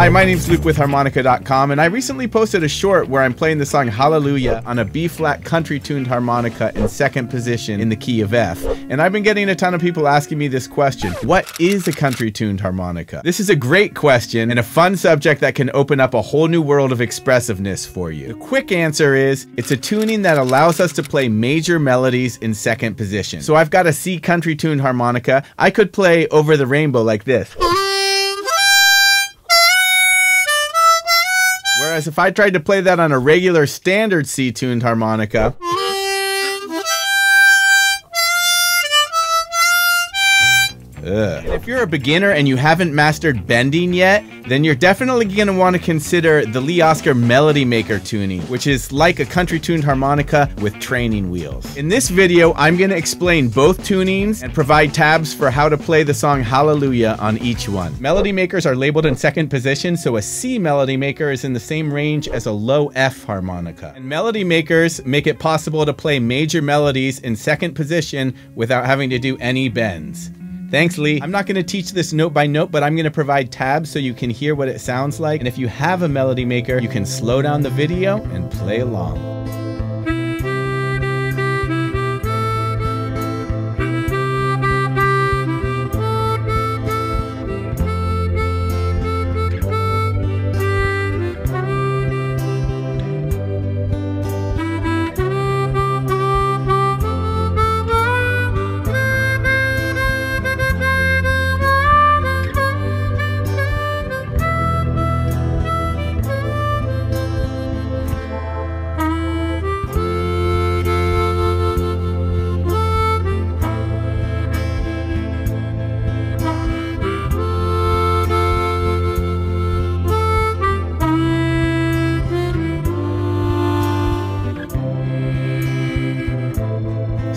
Hi, my name's Luke with harmonica.com, and I recently posted a short where I'm playing the song Hallelujah on a B flat country tuned harmonica in second position in the key of F. And I've been getting a ton of people asking me this question What is a country tuned harmonica? This is a great question and a fun subject that can open up a whole new world of expressiveness for you. The quick answer is it's a tuning that allows us to play major melodies in second position. So I've got a C country tuned harmonica. I could play Over the Rainbow like this. Whereas if I tried to play that on a regular standard C tuned harmonica, Ugh. If you're a beginner and you haven't mastered bending yet, then you're definitely going to want to consider the Lee Oskar Melody Maker tuning, which is like a country tuned harmonica with training wheels. In this video, I'm going to explain both tunings and provide tabs for how to play the song Hallelujah on each one. Melody makers are labeled in second position, so a C melody maker is in the same range as a low F harmonica. And melody makers make it possible to play major melodies in second position without having to do any bends. Thanks, Lee. I'm not going to teach this note by note, but I'm going to provide tabs so you can hear what it sounds like. And if you have a melody maker, you can slow down the video and play along.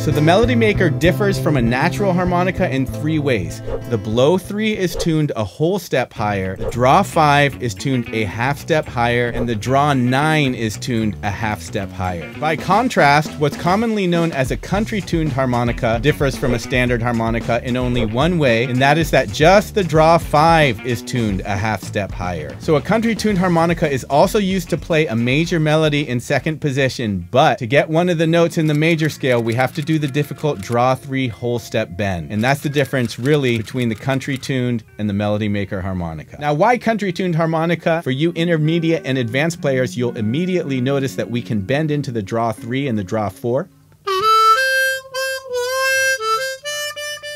So the Melody Maker differs from a natural harmonica in three ways. The blow 3 is tuned a whole step higher, the draw 5 is tuned a half step higher, and the draw 9 is tuned a half step higher. By contrast, what's commonly known as a country tuned harmonica differs from a standard harmonica in only one way, and that is that just the draw 5 is tuned a half step higher. So a country tuned harmonica is also used to play a major melody in second position, but to get one of the notes in the major scale, we have to do the difficult draw three whole step bend. And that's the difference really between the country tuned and the Melody Maker harmonica. Now, why country tuned harmonica? For you intermediate and advanced players, you'll immediately notice that we can bend into the draw three and the draw four.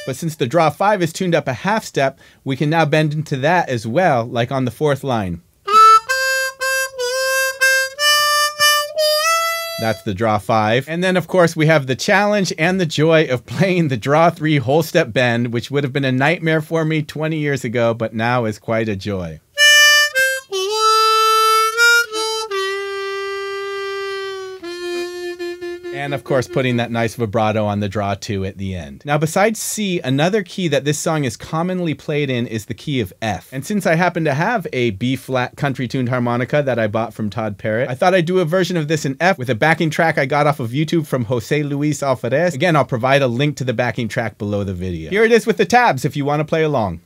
But since the draw 5 is tuned up a half step, we can now bend into that as well, like on the fourth line. That's the draw five. And then, of course, we have the challenge and the joy of playing the draw three whole step bend, which would have been a nightmare for me 20 years ago, but now is quite a joy. And of course, putting that nice vibrato on the draw two at the end. Now, besides C, another key that this song is commonly played in is the key of F. And since I happen to have a B flat country tuned harmonica that I bought from Todd Parrott, I thought I'd do a version of this in F with a backing track I got off of YouTube from Jose Luis Alvarez. Again, I'll provide a link to the backing track below the video. Here it is with the tabs if you want to play along.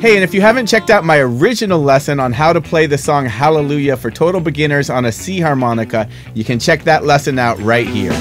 Hey, and if you haven't checked out my original lesson on how to play the song Hallelujah for total beginners on a C harmonica, you can check that lesson out right here.